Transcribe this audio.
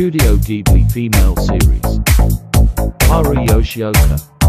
Studio Ghibli Female Series. Haru Yoshioka.